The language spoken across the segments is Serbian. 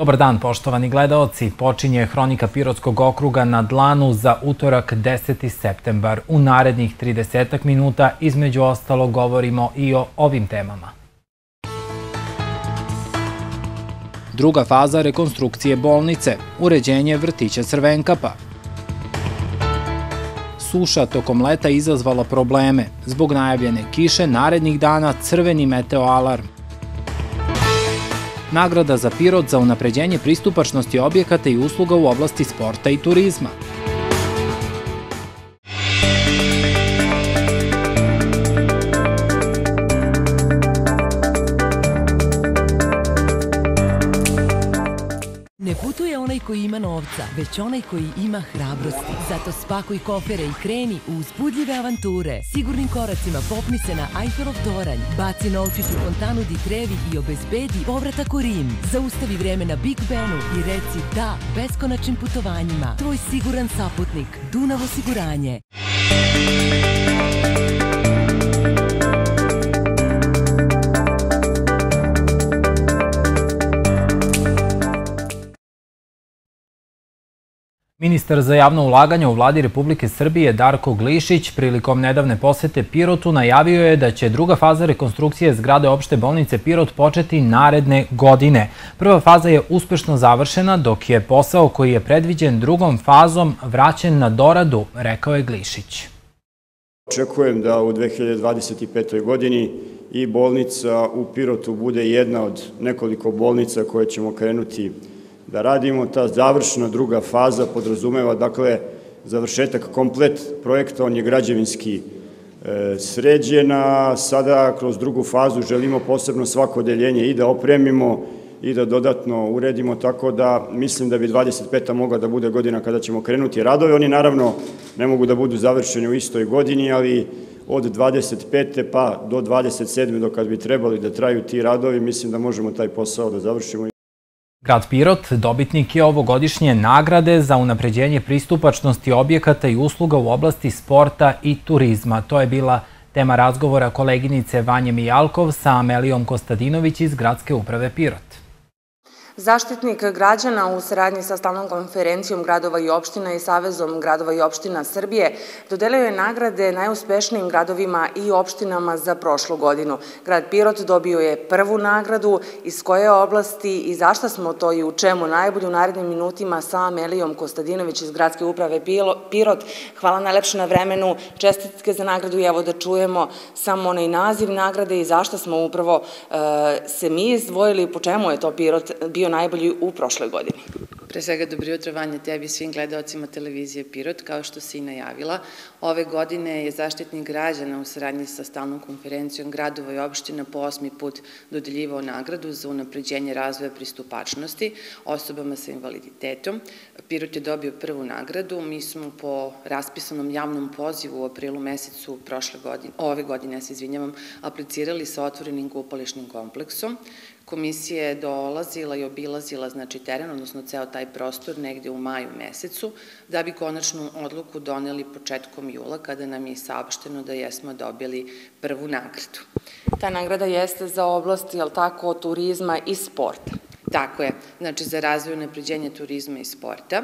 Dobar dan, poštovani gledaoci. Počinje Hronika Pirotskog okruga na dlanu za utorak 10. septembar. U narednih 30 minuta između ostalo govorimo i o ovim temama. Druga faza rekonstrukcije bolnice, uređenje vrtića Crvenkapa. Suša tokom leta izazvala probleme. Zbog najavljene kiše narednih dana crveni meteoalarm. Nagrada za Pirot za unapređenje pristupačnosti objekata i usluga u oblasti sporta i turizma. Novca, već onaj koji ima hrabrosti. Zato spakuj kofere i kreni u uzbudljive avanture. Sigurnim koracima popni se na Eiffelov toranj, baci novčić u fontanu di Trevi i obezbedi povratak u Rim. Zaustavi vreme na Big Benu i reci da beskonačnim putovanjima. Tvoj siguran saputnik, Dunav osiguranje. Ministar za javno ulaganje u vladi Republike Srbije Darko Glišić prilikom nedavne posete Pirotu najavio je da će druga faza rekonstrukcije zgrade opšte bolnice Pirot početi naredne godine. Prva faza je uspešno završena, dok je posao koji je predviđen drugom fazom vraćen na doradu, rekao je Glišić. Očekujem da u 2025. godini i bolnica u Pirotu bude jedna od nekoliko bolnica koje ćemo krenuti da radimo. Ta završna druga faza podrazumeva, dakle, završetak komplet projekta, on je građevinski e, sređena. Sada, kroz drugu fazu, želimo posebno svako odeljenje i da opremimo i da dodatno uredimo, tako da mislim da bi 25. mogla da bude godina kada ćemo krenuti radove. Oni naravno ne mogu da budu završeni u istoj godini, ali od 25. pa do 27. do kad bi trebali da traju ti radovi, mislim da možemo taj posao da završimo. Grad Pirot dobitnik je ovogodišnje nagrade za unapređenje pristupačnosti objekata i usluga u oblasti sporta i turizma. To je bila tema razgovora koleginice Vanje Mijalkov sa Amelijom Kostadinović iz Gradske uprave Pirot. Zaštitnik građana u saradnji sa stalnom konferencijom gradova i opština i Savezom gradova i opština Srbije dodelio je nagrade najuspešnijim gradovima i opštinama za prošlu godinu. Grad Pirot dobio je prvu nagradu iz koje oblasti i zašta smo to i u čemu najbolju u narednim minutima sa Amelijom Kostadinović iz Gradske uprave Pirot. Hvala najlepše na vremenu, čestitke za nagradu i evo da čujemo samo onaj naziv nagrade i zašta smo upravo e, se mi izdvojili i po čemu je to Pirot bio najbolji u prošloj godini. Pre svega dobro jutro Vanja tebi i svim gledalcima televizije Pirot, kao što si i najavila. Ove godine je zaštitnik građana u saradnji sa stalnom konferencijom gradova i opština po osmi put dodeljivao nagradu za unapređenje razvoja pristupačnosti osobama sa invaliditetom. Pirot je dobio prvu nagradu, mi smo po raspisanom javnom pozivu u aprilu mesecu prošle godine, ove godine, ja se izvinjavam, aplicirali sa otvorenim kupališnim kompleksom. Komisija je dolazila i obilazila znači teren, odnosno ceo taj prostor negde u maju mesecu, da bi konačnu odluku doneli početkom jula, kada nam je saopšteno da jesmo dobili prvu nagradu. Ta nagrada jeste za oblasti, jel tako, turizma i sporta. Tako je, znači za razvoj napređenja turizma i sporta.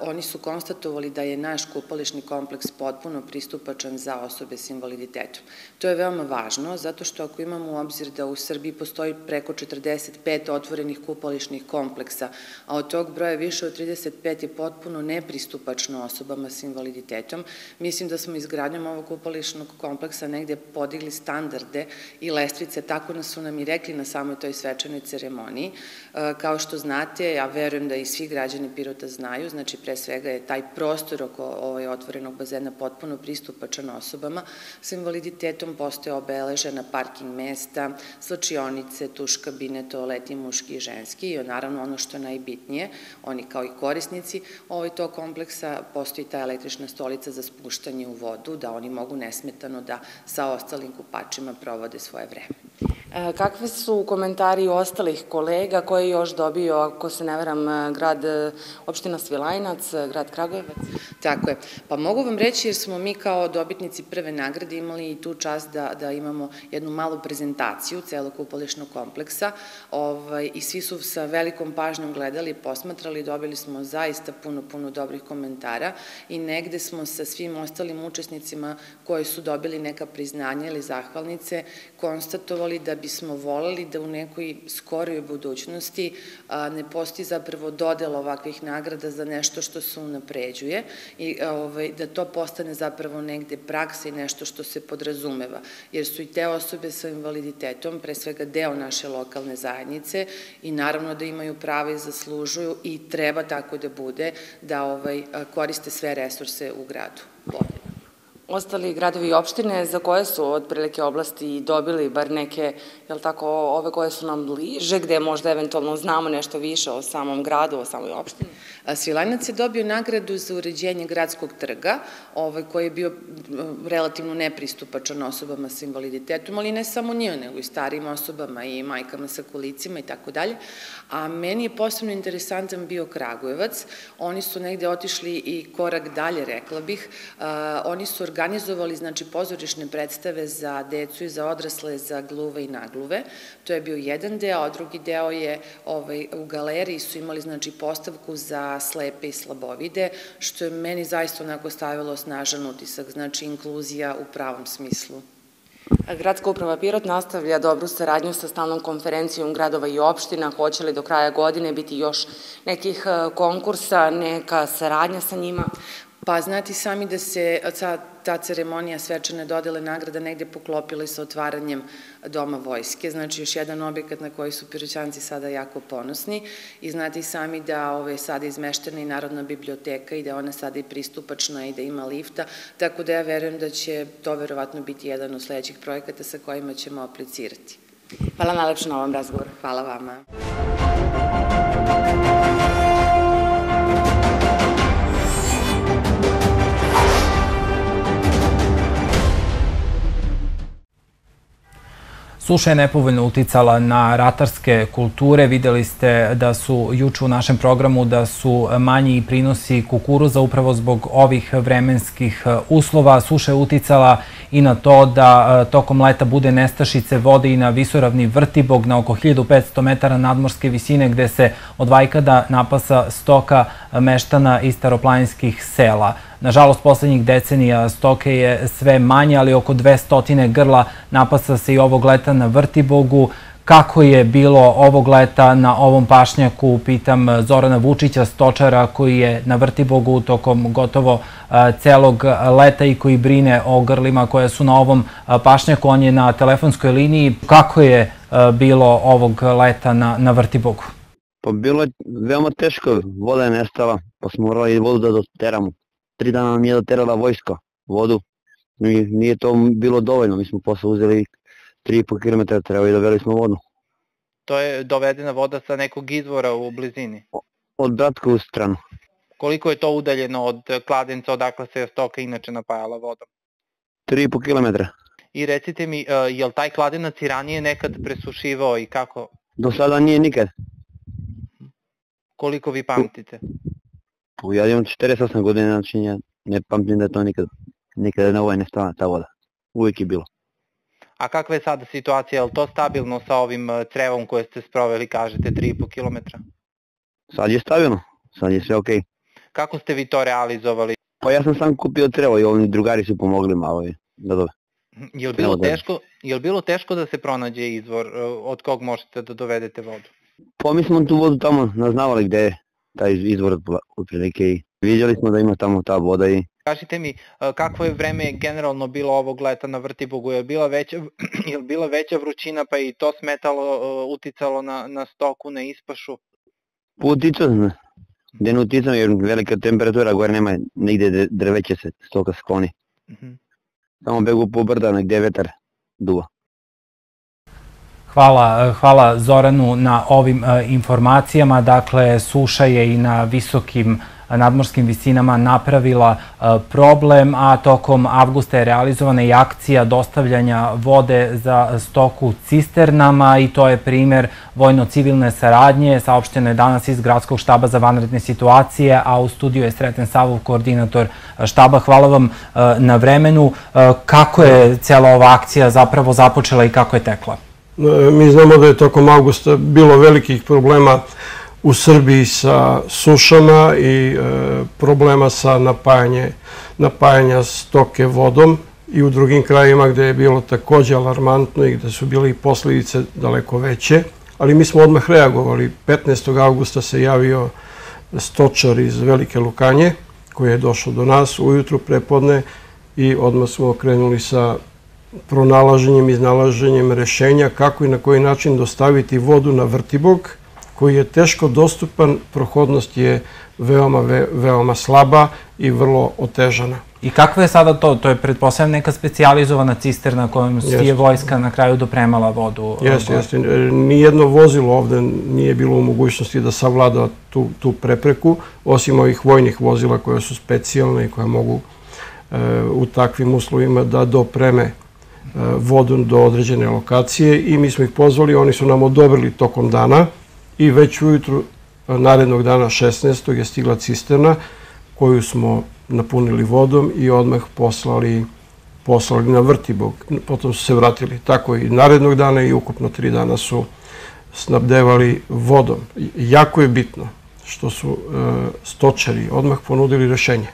oni su konstatovali da je naš kupališni kompleks potpuno pristupačan za osobe s invaliditetom. To je veoma važno, zato što ako imamo u obzir da u Srbiji postoji preko 45 otvorenih kupališnih kompleksa, a od tog broja više od 35 je potpuno nepristupačno osobama s invaliditetom, mislim da smo izgradnjom ovog kupališnog kompleksa negde podigli standarde i lestvice, tako nas su nam i rekli na samoj toj svečanoj ceremoniji, E, kao što znate, ja verujem da i svi građani Pirota znaju, znači pre svega je taj prostor oko ovaj otvorenog bazena potpuno pristupačan osobama sa invaliditetom, postoje obeležena parking mesta, slačionice, tuš kabine, toaleti muški i ženski i naravno ono što je najbitnije, oni kao i korisnici ovaj tog kompleksa, postoji ta električna stolica za spuštanje u vodu, da oni mogu nesmetano da sa ostalim kupačima provode svoje vreme. E, kakve su komentari ostalih kolega koje je još dobio, ako se ne veram, e, grad e, opština Svilajnac, grad Kragujevac? Tako je. Pa mogu vam reći jer smo mi kao dobitnici prve nagrade imali i tu čast da, da imamo jednu malu prezentaciju celog upališnog kompleksa ovaj, i svi su sa velikom pažnjom gledali, posmatrali, dobili smo zaista puno, puno dobrih komentara i negde smo sa svim ostalim učesnicima koji su dobili neka priznanja ili zahvalnice konstatovali da bismo voleli da u nekoj skoroj budućnosti ne postoji zapravo dodela ovakvih nagrada za nešto što se unapređuje i ovaj, da to postane zapravo negde praksa i nešto što se podrazumeva, jer su i te osobe sa invaliditetom pre svega deo naše lokalne zajednice i naravno da imaju prava i zaslužuju i treba tako da bude da ovaj, koriste sve resurse u gradu. Bolje ostali gradovi i opštine za koje su otprilike oblasti dobili bar neke, jel tako, ove koje su nam bliže, gde možda eventualno znamo nešto više o samom gradu, o samoj opštini? Svilajnac je dobio nagradu za uređenje gradskog trga, ovaj, koji je bio relativno nepristupačan osobama sa invaliditetom, ali ne samo njima, nego i starijim osobama i majkama sa kolicima i tako dalje. A meni je posebno interesantan bio Kragujevac. Oni su negde otišli i korak dalje, rekla bih. Oni su organizovali znači, pozorišne predstave za decu i za odrasle, za gluve i nagluve. To je bio jedan deo, a drugi deo je ovaj, u galeriji su imali znači, postavku za slepe i slabovide, što je meni zaista onako stavilo snažan utisak, znači inkluzija u pravom smislu. Gradska uprava Pirot nastavlja dobru saradnju sa stalnom konferencijom gradova i opština. Hoće li do kraja godine biti još nekih eh, konkursa, neka saradnja sa njima? Pa znati sami da se ta, ceremonija svečane dodele nagrada negde poklopila sa otvaranjem Doma vojske, znači još jedan objekat na koji su piroćanci sada jako ponosni i znati sami da ove sada izmeštena i Narodna biblioteka i da ona sada i pristupačna i da ima lifta, tako da ja verujem da će to verovatno biti jedan od sledećih projekata sa kojima ćemo aplicirati. Hvala najlepše na ovom razgovoru. Hvala vama. Suša je nepovoljno uticala na ratarske kulture. Videli ste da su juče u našem programu da su manji prinosi kukuruza upravo zbog ovih vremenskih uslova. Suša je uticala i na to da e, tokom leta bude nestašice vode i na visoravni vrtibog na oko 1500 metara nadmorske visine gde se od Vajkada napasa stoka meštana iz staroplaninskih sela. Nažalost, poslednjih decenija stoke je sve manje, ali oko 200 grla napasa se i ovog leta na Vrtibogu. Kako je bilo ovog leta na ovom pašnjaku, pitam Zorana Vučića, stočara koji je na Vrtibogu tokom gotovo celog leta i koji brine o grlima koje su na ovom pašnjaku. On je na telefonskoj liniji. Kako je bilo ovog leta na, na Vrtibogu? Pa bilo je veoma teško, voda je nestala, pa smo morali vodu da doteramo tri dana nam je doterala vojska vodu. I nije to bilo dovoljno, mi smo posle uzeli 3,5 km treba i doveli smo vodu. To je dovedena voda sa nekog izvora u blizini? Od Bratkovu stranu. Koliko je to udaljeno od Kladenca odakle se je stoka inače napajala vodom? 3,5 km. I recite mi, e, je li taj Kladenac i ranije nekad presušivao i kako? Do sada nije nikad. Koliko vi pamtite? Ja imam 48 godina, znači ja ne pamtim da je to nikad, nikada na ovoj ne ta voda. Uvijek je bilo. A kakva je sada situacija? Je li to stabilno sa ovim crevom koje ste sproveli, kažete, 3,5 km? Sad je stabilno, sad je sve okej. Okay. Kako ste vi to realizovali? Pa ja sam sam kupio crevo i ovni drugari su pomogli malo da dobe. Je li bilo, teško, je li bilo teško da se pronađe izvor e, od kog možete da dovedete vodu? Pa mi smo tu vodu tamo naznavali gde je taj izvor otprilike i vidjeli smo da ima tamo ta voda i Kažite mi, kakvo je vreme generalno bilo ovog leta na Vrtibogu? Je bila veća, je bila veća vrućina pa i to smetalo, uticalo na, na stoku, na ispašu? Uticalo, gde ne uticalo jer velika temperatura, gore nema nigde drveće se stoka skloni. Uh mhm. -huh. Samo begu po brda, gde vetar duva. Hvala, hvala Zoranu na ovim e, informacijama. Dakle, suša je i na visokim nadmorskim visinama napravila problem, a tokom avgusta je realizovana i akcija dostavljanja vode za stoku cisternama i to je primer vojno-civilne saradnje. Saopšteno je danas iz Gradskog štaba za vanredne situacije, a u studiju je Sreten Savov, koordinator štaba. Hvala vam na vremenu. Kako je cela ova akcija zapravo započela i kako je tekla? Mi znamo da je tokom augusta bilo velikih problema u Srbiji sa sušama i e, problema sa napajanje, napajanja stoke vodom i u drugim krajima gde je bilo takođe alarmantno i gde su bile i posljedice daleko veće, ali mi smo odmah reagovali. 15. augusta se javio stočar iz Velike Lukanje, koji je došao do nas ujutru prepodne i odmah smo krenuli sa pronalaženjem i iznalaženjem rešenja kako i na koji način dostaviti vodu na Vrtibog, koji je teško dostupan, prohodnost je veoma, veoma slaba i vrlo otežana. I kakva je sada to? To je pretpostavljam neka specializowana cisterna kojom je vojska na kraju dopremala vodu? Jeste, jeste. Nijedno vozilo ovde nije bilo u mogućnosti da savlada tu, tu prepreku, osim ovih vojnih vozila koje su specijalne i koje mogu e, u takvim uslovima da dopreme vodu do određene lokacije i mi smo ih pozvali, oni su nam odobrili tokom dana i već ujutru narednog dana 16. je stigla cisterna koju smo napunili vodom i odmah poslali poslali na Vrtibog. Potom su se vratili tako i narednog dana i ukupno tri dana su snabdevali vodom. Jako je bitno što su e, stočari odmah ponudili rešenje.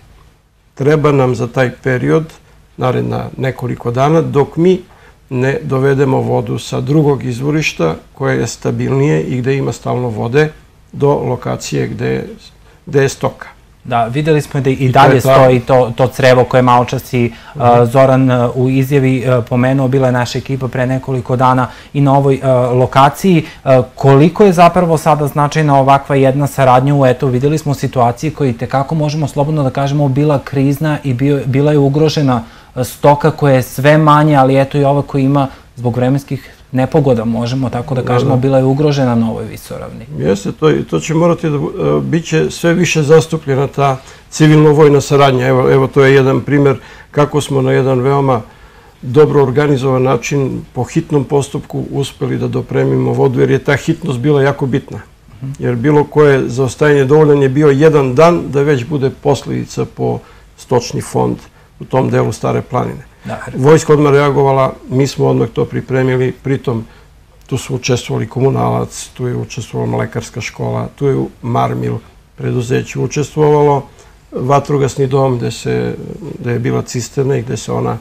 Treba nam za taj period naredna nekoliko dana, dok mi ne dovedemo vodu sa drugog izvorišta koje je stabilnije i gde ima stalno vode do lokacije gde, gde je stoka. Da, videli smo da i dalje stoji to, to crevo koje malo čas i uh, Zoran uh, u izjavi uh, pomenuo, bila je naša ekipa pre nekoliko dana i na ovoj lokaciji. Koliko je zapravo sada značajna ovakva jedna saradnja u eto, videli smo situaciji koji tekako možemo slobodno da kažemo bila krizna i bio, bila je ugrožena stoka koja je sve manje, ali eto i ova koja ima zbog vremenskih nepogoda, možemo tako da kažemo, bila je ugrožena na ovoj visoravni. Jeste, to, to će morati da, e, bit će sve više zastupljena ta civilno-vojna saradnja. Evo, evo, to je jedan primer kako smo na jedan veoma dobro organizovan način po hitnom postupku uspeli da dopremimo vodu, jer je ta hitnost bila jako bitna. Jer bilo koje zaostajanje dovoljan je bio jedan dan da već bude posljedica po stočni fond u tom delu Stare planine. Da, Vojska odmah reagovala, mi smo odmah to pripremili, pritom tu su učestvovali komunalac, tu je učestvovala lekarska škola, tu je Marmil preduzeće učestvovalo, vatrogasni dom gde, se, gde je bila cisterna i gde se ona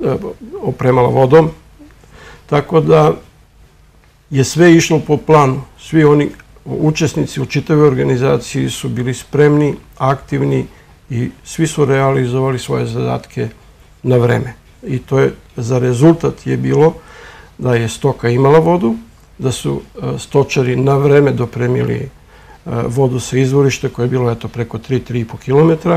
e, opremala vodom. Tako da je sve išlo po planu. Svi oni učesnici u čitavoj organizaciji su bili spremni, aktivni i svi su realizovali svoje zadatke na vreme. I to je, za rezultat je bilo da je stoka imala vodu, da su e, stočari na vreme dopremili e, vodu sa izvorišta koje je bilo eto preko 3-3,5 km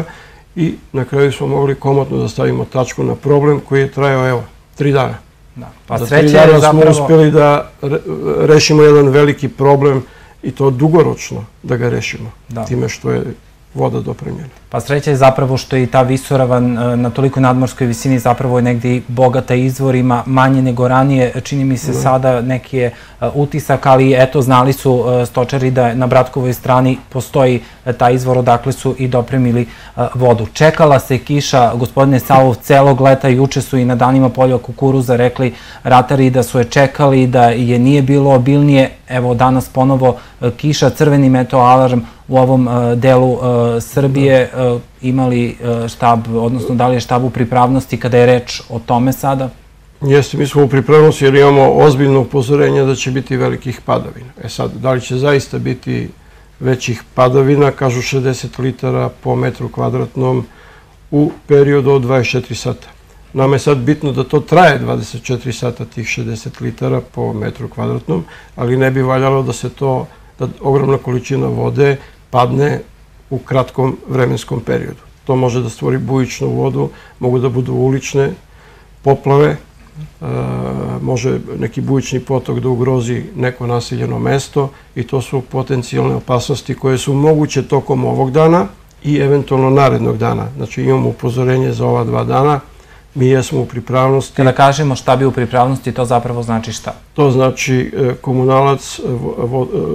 i na kraju smo mogli komotno da stavimo tačku na problem koji je trajao evo, tri dana. Da. Pa Za tri dana smo uspeli da rešimo jedan veliki problem i to dugoročno da ga rešimo. Da. Time što je voda dopremljena. Pa sreća je zapravo što i ta visoravan e, na toliko nadmorskoj visini zapravo je negdje bogata izvorima, manje nego ranije. Čini mi se sada neki je e, utisak, ali eto, znali su e, stočari da na Bratkovoj strani postoji taj izvor odakle su i dopremili vodu. Čekala se kiša, gospodine Savov, celog leta, juče su i na danima polja kukuruza rekli ratari da su je čekali, da je nije bilo obilnije. Evo, danas ponovo kiša, crveni meto alarm u ovom delu Srbije E, imali e, štab, odnosno da li je štab u pripravnosti kada je reč o tome sada? Jeste, mi smo u pripravnosti jer imamo ozbiljno upozorenje da će biti velikih padavina. E sad, da li će zaista biti većih padavina, kažu 60 litara po metru kvadratnom u periodu od 24 sata. Nama je sad bitno da to traje 24 sata, tih 60 litara po metru kvadratnom, ali ne bi valjalo da se to, da ogromna količina vode padne u kratkom vremenskom periodu. To može da stvori bujičnu vodu, mogu da budu ulične poplave, e, može neki bujični potok da ugrozi neko nasiljeno mesto i to su potencijalne opasnosti koje su moguće tokom ovog dana, i eventualno narednog dana. Znači imamo upozorenje za ova dva dana, mi jesmo u pripravnosti. Kada kažemo šta bi u pripravnosti, to zapravo znači šta? To znači e, komunalac,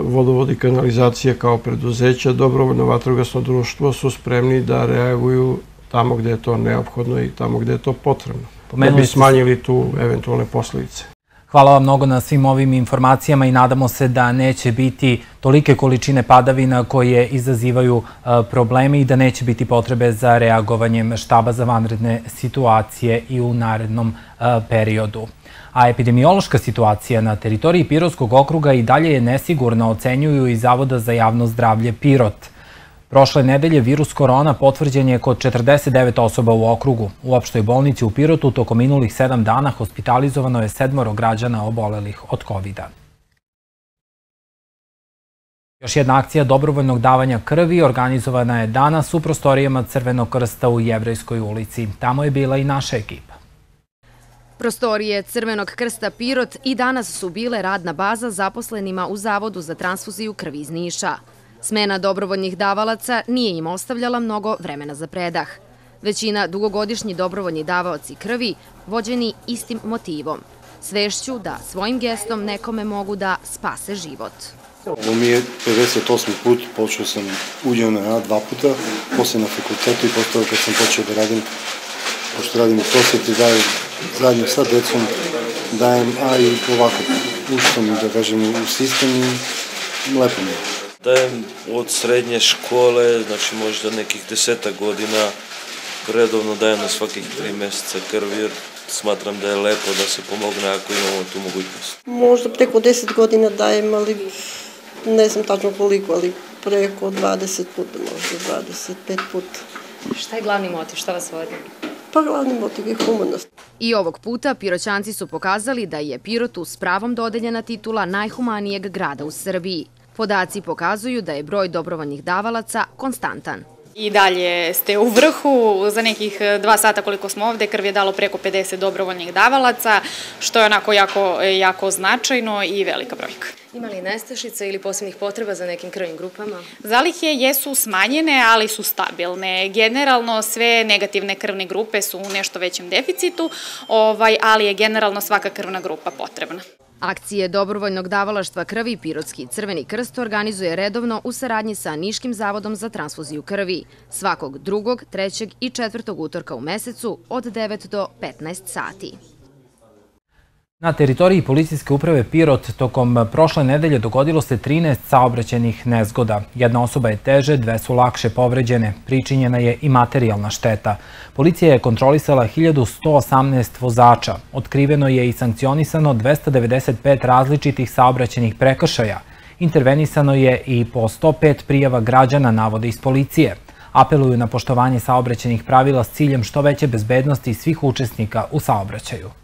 vodovod i kanalizacija kao preduzeća, dobrovoljno vatrogasno društvo su spremni da reaguju tamo gde je to neophodno i tamo gde je to potrebno. Da bi smanjili tu eventualne posljedice. Hvala vam mnogo na svim ovim informacijama i nadamo se da neće biti tolike količine padavina koje izazivaju e, probleme i da neće biti potrebe za reagovanjem štaba za vanredne situacije i u narednom e, periodu. A epidemiološka situacija na teritoriji Pirovskog okruga i dalje je nesigurna, ocenjuju i Zavoda za javno zdravlje Pirot. Prošle nedelje virus korona potvrđen je kod 49 osoba u okrugu. U opštoj bolnici u Pirotu tokom minulih sedam dana hospitalizovano je sedmoro građana obolelih od covid -a. Još jedna akcija dobrovoljnog davanja krvi organizovana je danas u prostorijama Crvenog krsta u Jevrejskoj ulici. Tamo je bila i naša ekipa. Prostorije Crvenog krsta Pirot i danas su bile radna baza zaposlenima u Zavodu za transfuziju krvi iz Niša. Smena dobrovoljnih davalaca nije im ostavljala mnogo vremena za predah. Većina dugogodišnji dobrovoljni davaoci krvi vođeni istim motivom, svešću da svojim gestom nekome mogu da spase život. Ovo mi je 58. put, počeo sam uđeo na dva puta, posle na fakultetu i posle kad sam počeo da radim, pošto radim u prosveti, dajem zajedno sa decom, dajem, a i ovako ušto mi da kažem u sistem i lepo mi je. Dajem od srednje škole, znači možda nekih deseta godina, redovno dajem na svakih tri meseca krv, jer smatram da je lepo da se pomogne ako imamo tu mogućnost. Možda preko 10 godina dajem, ali ne znam tačno koliko, ali preko 20 puta, možda 25 puta. Šta je glavni motiv, šta vas vodi? Pa glavni motiv je humanost. I ovog puta piroćanci su pokazali da je Pirotu s pravom dodeljena titula najhumanijeg grada u Srbiji. Podaci pokazuju da je broj dobrovoljnih davalaca konstantan. I dalje ste u vrhu, za nekih dva sata koliko smo ovde, krv je dalo preko 50 dobrovoljnih davalaca, što je onako jako, jako značajno i velika brojka. Ima li nestašica ili posebnih potreba za nekim krvnim grupama? Zalihe jesu smanjene, ali su stabilne. Generalno sve negativne krvne grupe su u nešto većem deficitu, ovaj, ali je generalno svaka krvna grupa potrebna. Akcije dobrovoljnog davalaštva krvi Pirotski crveni krst organizuje redovno u saradnji sa Niškim zavodom za transfuziju krvi svakog drugog, trećeg i četvrtog utorka u mesecu od 9 do 15 sati. Na teritoriji policijske uprave Pirot tokom prošle nedelje dogodilo se 13 saobraćenih nezgoda. Jedna osoba je teže, dve su lakše povređene. Pričinjena je i materijalna šteta. Policija je kontrolisala 1118 vozača. Otkriveno je i sankcionisano 295 različitih saobraćenih prekršaja. Intervenisano je i po 105 prijava građana navode iz policije. Apeluju na poštovanje saobraćenih pravila s ciljem što veće bezbednosti svih učesnika u saobraćaju.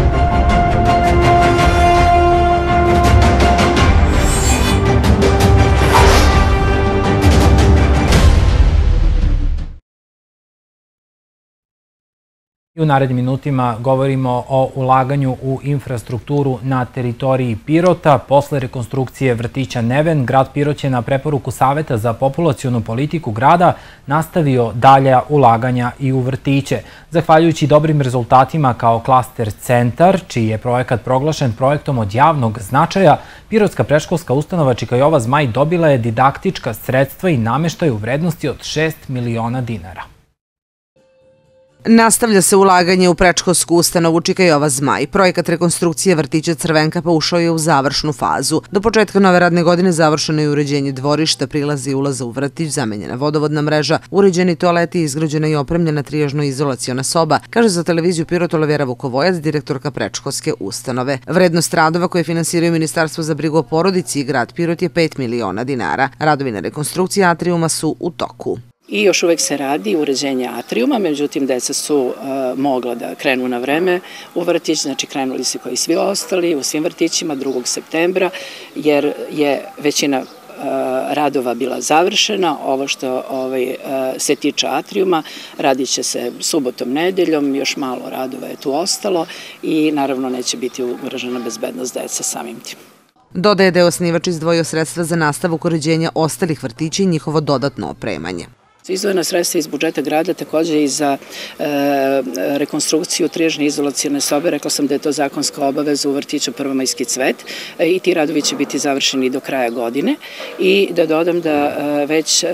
I u narednim minutima govorimo o ulaganju u infrastrukturu na teritoriji Pirota. Posle rekonstrukcije vrtića Neven, grad Pirot je na preporuku Saveta za populacijonu politiku grada nastavio dalja ulaganja i u vrtiće. Zahvaljujući dobrim rezultatima kao klaster centar, čiji je projekat proglašen projektom od javnog značaja, Pirotska preškolska ustanova Čikajova Zmaj dobila je didaktička sredstva i nameštaj u vrednosti od 6 miliona dinara. Nastavlja se ulaganje u prečkolsku ustanovu Čikajova Zmaj. Projekat rekonstrukcije vrtića Crvenka pa ušao je u završnu fazu. Do početka nove radne godine završeno je uređenje dvorišta, prilazi i ulaza u vrtić, zamenjena vodovodna mreža, uređeni toaleti izgrađena i opremljena triježno izolacijona soba, kaže za televiziju Pirotola Vera Vukovojac, direktorka prečkolske ustanove. Vrednost radova koje finansiraju Ministarstvo za brigu o porodici i grad Pirot je 5 miliona dinara. Radovi na rekonstrukciji atriuma su u toku i još uvek se radi uređenje atrijuma, međutim deca su uh, mogla da krenu na vreme u vrtić, znači krenuli su kao i svi ostali u svim vrtićima 2. septembra, jer je većina uh, radova bila završena, ovo što ovaj, uh, se tiče atrijuma, radit će se subotom, nedeljom, još malo radova je tu ostalo i naravno neće biti ugrožena bezbednost deca samim tim. Dodaje da je osnivač izdvojio sredstva za nastavak uređenja ostalih vrtića i njihovo dodatno opremanje. Izdvojena sredstva iz budžeta grada takođe i za e, rekonstrukciju triježne izolacijone sobe. Rekla sam da je to zakonska obaveza u vrtiću Prvomajski cvet e, i ti radovi će biti završeni do kraja godine. I da dodam da e, već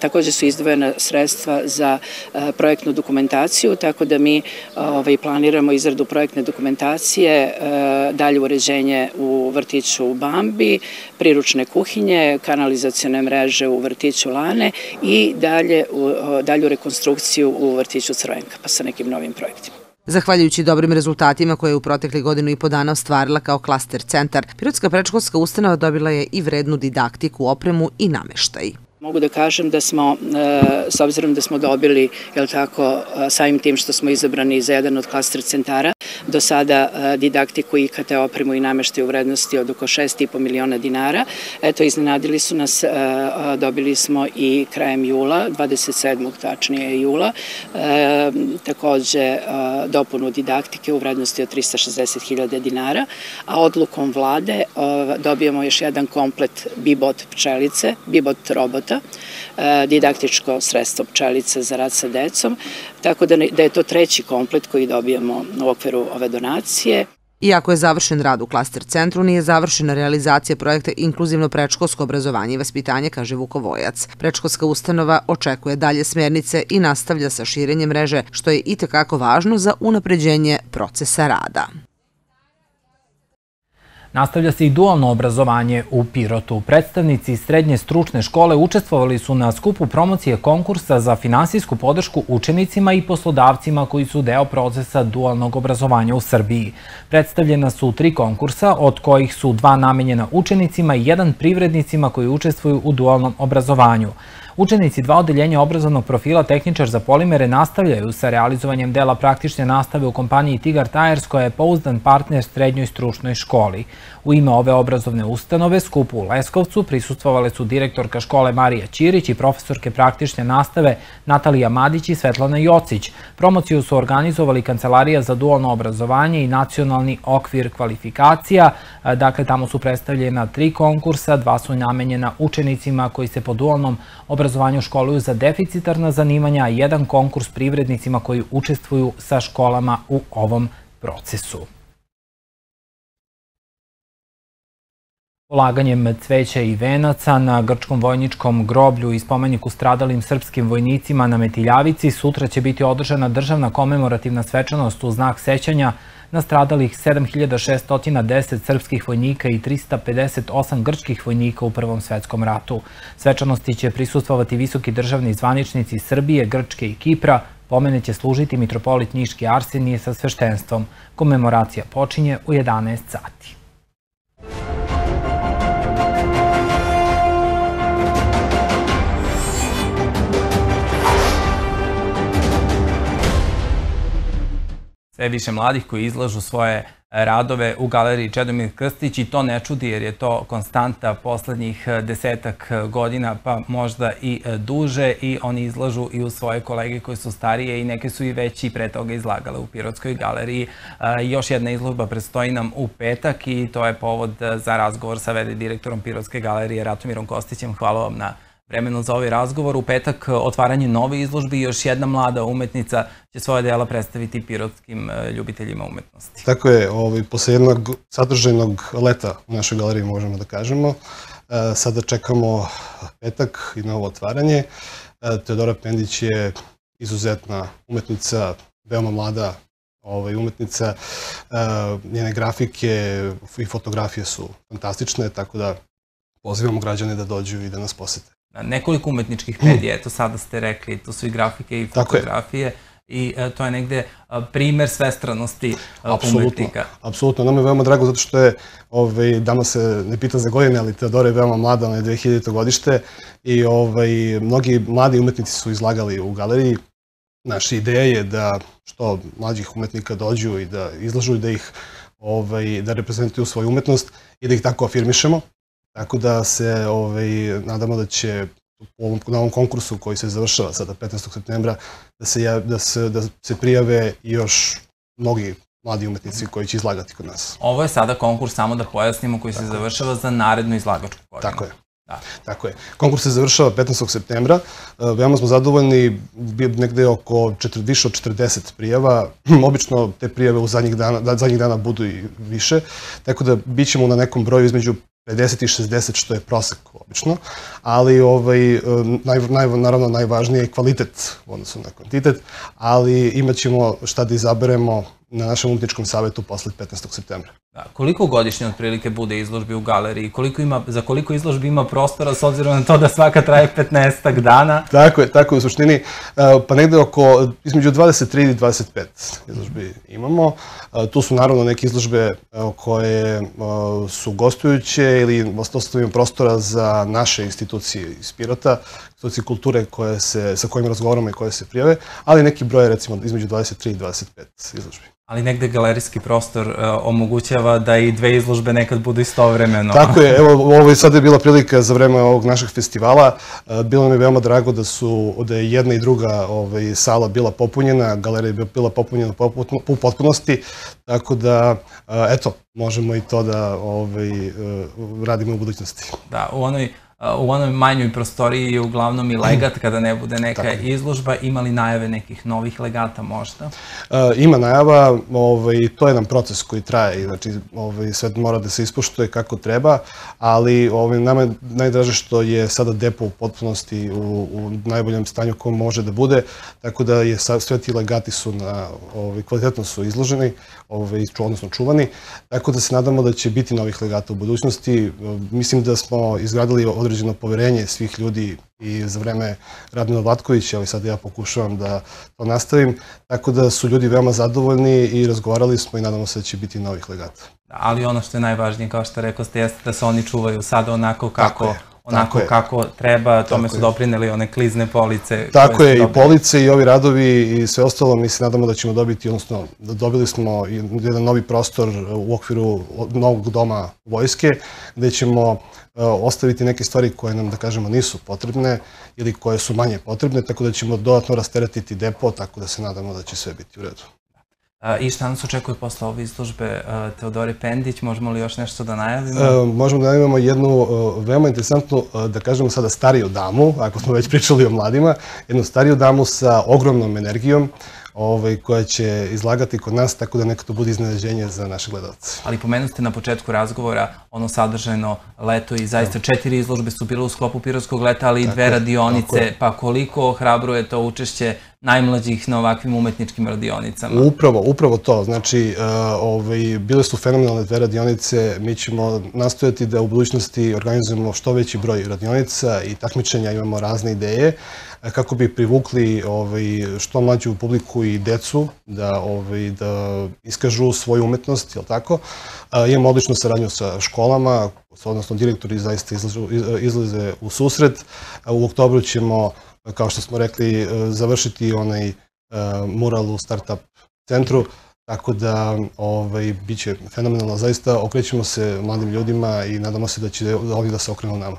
takođe su izdvojena sredstva za projektnu dokumentaciju, tako da mi ovaj, planiramo izradu projektne dokumentacije, dalje uređenje u vrtiću Bambi, priručne kuhinje, kanalizacione mreže u vrtiću Lane i da dalje, u, dalju rekonstrukciju u vrtiću Crvenka, pa sa nekim novim projektima. Zahvaljujući dobrim rezultatima koje je u protekli godinu i po dana ostvarila kao klaster centar, Pirotska prečkolska ustanova dobila je i vrednu didaktiku, opremu i nameštaj. Mogu da kažem da smo, e, s obzirom da smo dobili, jel tako, e, samim tim što smo izabrani za jedan od klaster centara, do sada e, didaktiku IKT opremu i nameštaj u vrednosti od oko 6,5 miliona dinara. Eto, iznenadili su nas, dobili smo i krajem jula, 27. tačnije jula, takođe dopunu didaktike u vrednosti od 360.000 dinara, a odlukom vlade dobijamo još jedan komplet Bibot pčelice, Bibot robota, E, didaktičko sredstvo pčelice za rad sa decom, tako da, da je to treći komplet koji dobijamo u okviru ove donacije. Iako je završen rad u klaster centru, nije završena realizacija projekta Inkluzivno prečkolsko obrazovanje i vaspitanje, kaže Vukovojac. Prečkolska ustanova očekuje dalje smernice i nastavlja sa širenjem mreže, što je i tekako važno za unapređenje procesa rada. Nastavlja se i dualno obrazovanje u Pirotu. Predstavnici srednje stručne škole učestvovali su na skupu promocije konkursa za finansijsku podršku učenicima i poslodavcima koji su deo procesa dualnog obrazovanja u Srbiji. Predstavljena su tri konkursa, od kojih su dva namenjena učenicima i jedan privrednicima koji učestvuju u dualnom obrazovanju. Učenici dva odeljenja obrazovnog profila tehničar za polimere nastavljaju sa realizovanjem dela praktične nastave u kompaniji Tigar Tires koja je pouzdan partner srednjoj stručnoj školi. U ime ove obrazovne ustanove, skupu u Leskovcu, prisustvovale su direktorka škole Marija Ćirić i profesorke praktične nastave Natalija Madić i Svetlana Jocić. Promociju su organizovali Kancelarija za dualno obrazovanje i Nacionalni okvir kvalifikacija. Dakle, tamo su predstavljena tri konkursa, dva su namenjena učenicima koji se po dualnom obrazovanju školuju za deficitarna zanimanja, a jedan konkurs privrednicima koji učestvuju sa školama u ovom procesu. Polaganjem cveća i venaca na Grčkom vojničkom groblju i spomeniku stradalim srpskim vojnicima na Metiljavici sutra će biti održana državna komemorativna svečanost u znak sećanja na stradalih 7610 srpskih vojnika i 358 grčkih vojnika u Prvom svetskom ratu. Svečanosti će prisustvovati visoki državni zvaničnici Srbije, Grčke i Kipra, Pomene će služiti mitropolit Njiški Arsenije sa sveštenstvom. Komemoracija počinje u 11 sati. Sve više mladih koji izlažu svoje radove u galeriji Čedomir Krstić i to ne čudi jer je to konstanta poslednjih desetak godina pa možda i duže i oni izlažu i u svoje kolege koji su starije i neke su i veći pre toga izlagale u Pirotskoj galeriji. Još jedna izložba predstoji nam u petak i to je povod za razgovor sa vede direktorom Pirotske galerije Ratomirom Kostićem. Hvala vam na vremenu za ovaj razgovor. U petak e, otvaranje nove izložbe i još jedna mlada umetnica će svoje dela predstaviti pirotskim e, ljubiteljima umetnosti. Tako je, ovaj, posle jednog sadržajnog leta u našoj galeriji možemo da kažemo. E, sada čekamo petak i novo otvaranje. Teodora Pendić je izuzetna umetnica, veoma mlada ovaj, umetnica. Njene grafike i fotografije su fantastične, tako da pozivamo građane da dođu i da nas posete nekoliko umetničkih medija, eto sada ste rekli, to su i grafike i fotografije. I e, to je negde a, primer svestranosti apsolutno, umetnika. Apsolutno, nam je veoma drago zato što je, ovaj, dama se ne pita za godine, ali Teodora je veoma mlada, ona je 2000. godište i ovaj, mnogi mladi umetnici su izlagali u galeriji. Naša ideja je da što mlađih umetnika dođu i da izlažu i da ih ovaj, da reprezentuju svoju umetnost i da ih tako afirmišemo. Tako da se ovaj, nadamo da će u ovom, na ovom konkursu koji se završava sada 15. septembra da se, ja, da se, da se prijave još mnogi mladi umetnici koji će izlagati kod nas. Ovo je sada konkurs, samo da pojasnimo, koji se završava za narednu izlagačku godinu. Tako je. Da. Tako je. Konkurs se završava 15. septembra. E, veoma smo zadovoljni, negde oko četir, više od 40 prijava. Obično te prijave u zadnjih dana, da, zadnjih dana budu i više, tako da bit ćemo na nekom broju između 50 i 60, što je prosek obično, ali ovaj, naj, naj, naravno najvažnije je kvalitet u odnosu na kvantitet, ali imat ćemo šta da izaberemo na našem umetničkom savetu posle 15. septembra. Da, koliko godišnje otprilike bude izložbi u galeriji? Koliko ima, za koliko izložbi ima prostora s obzirom na to da svaka traje 15 dana? Tako je, tako je u suštini. E, pa negde oko, između 23 i 25 izložbi imamo. E, tu su naravno neke izložbe e, koje su gostujuće ili ostavimo prostora za naše institucije iz Pirota, institucije kulture koje se, sa kojima razgovaramo i koje se prijave, ali neki broj recimo između 23 i 25 izložbi ali negde galerijski prostor uh, omogućava da i dve izložbe nekad budu istovremeno. Tako je, evo ovo je sada bila prilika za vreme ovog našeg festivala. Uh, bilo nam je veoma drago da su da je jedna i druga ovaj, sala bila popunjena, galerija je bila popunjena u potpunosti, tako da, uh, eto, možemo i to da ovaj, radimo u budućnosti. Da, u onoj u onoj manjoj prostoriji je uglavnom i legat kada ne bude neka Tako. izložba. Ima li najave nekih novih legata možda? Uh, ima najava, ovaj, to je jedan proces koji traje, znači ovaj, sve mora da se ispoštuje kako treba, ali ovaj, nama je najdraže što je sada depo u potpunosti u, u najboljem stanju ko može da bude, tako da je sve ti legati su na, ovaj, kvalitetno su izloženi, ovaj, odnosno čuvani, tako da se nadamo da će biti novih legata u budućnosti. Mislim da smo izgradili određeno poverenje svih ljudi i za vreme Radmila Vlatkovića, ali sad ja pokušavam da to nastavim, tako da su ljudi veoma zadovoljni i razgovarali smo i nadamo se da će biti novih legata. Ali ono što je najvažnije, kao što rekao ste, jeste da se oni čuvaju sada onako kako onako kako treba, tome su doprineli one klizne police. Tako je, i police i ovi radovi i sve ostalo, mi se nadamo da ćemo dobiti, odnosno da dobili smo jedan novi prostor u okviru novog doma vojske, gde ćemo e, ostaviti neke stvari koje nam, da kažemo, nisu potrebne ili koje su manje potrebne, tako da ćemo dodatno rasteretiti depo, tako da se nadamo da će sve biti u redu. I šta nas očekuje posle ove izložbe Teodore Pendić? Možemo li još nešto da najavimo? E, možemo da najavimo jednu veoma interesantnu, da kažemo sada stariju damu, ako smo već pričali o mladima, jednu stariju damu sa ogromnom energijom, ovaj, koja će izlagati kod nas, tako da neka to bude iznenađenje za naše gledalce. Ali pomenuli ste na početku razgovora ono sadržajno leto i zaista četiri izložbe su bile u sklopu Pirotskog leta, ali i dve radionice, pa koliko ohrabruje to učešće najmlađih na ovakvim umetničkim radionicama? Upravo, upravo to. Znači, uh, ovaj, bile su fenomenalne dve radionice. Mi ćemo nastojati da u budućnosti organizujemo što veći broj radionica i takmičenja, imamo razne ideje kako bi privukli ovaj, što mlađu publiku i decu da, ovaj, da iskažu svoju umetnost, jel tako? A, imamo odličnu saradnju sa školama, odnosno direktori zaista izlaze, izlaze u susret. u oktobru ćemo, kao što smo rekli, završiti onaj mural u startup centru, Tako da ovaj, bit će fenomenalno. Zaista okrećemo se mladim ljudima i nadamo se da će oni da se okrenu nama.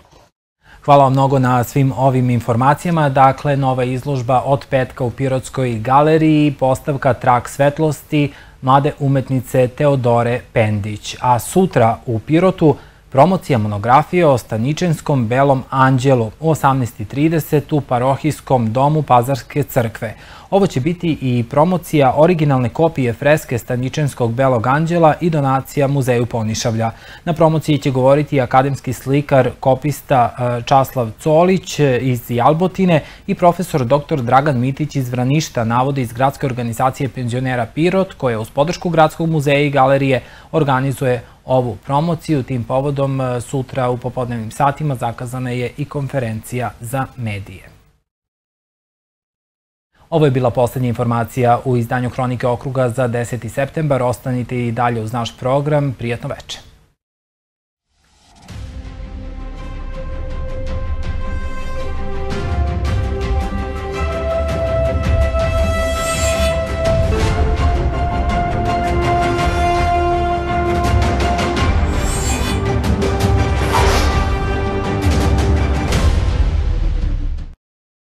Hvala vam mnogo na svim ovim informacijama. Dakle, nova izložba od petka u Pirotskoj galeriji, postavka Trak svetlosti, mlade umetnice Teodore Pendić. A sutra u Pirotu promocija monografije o Staničenskom belom anđelu u 18.30 u parohijskom domu Pazarske crkve. Ovo će biti i promocija originalne kopije freske Staničenskog belog anđela i donacija Muzeju Ponišavlja. Na promociji će govoriti akademski slikar, kopista e, Časlav Colić e, iz Jalbotine i profesor dr. Dragan Mitić iz Vraništa, navode iz Gradske organizacije penzionera Pirot, koja uz podršku Gradskog muzeja i galerije organizuje ovu promociju. Tim povodom e, sutra u popodnevnim satima zakazana je i konferencija za medije. Ovo je bila poslednja informacija u izdanju Hronike okruga za 10. septembar. Ostanite i dalje uz naš program. Prijetno večer.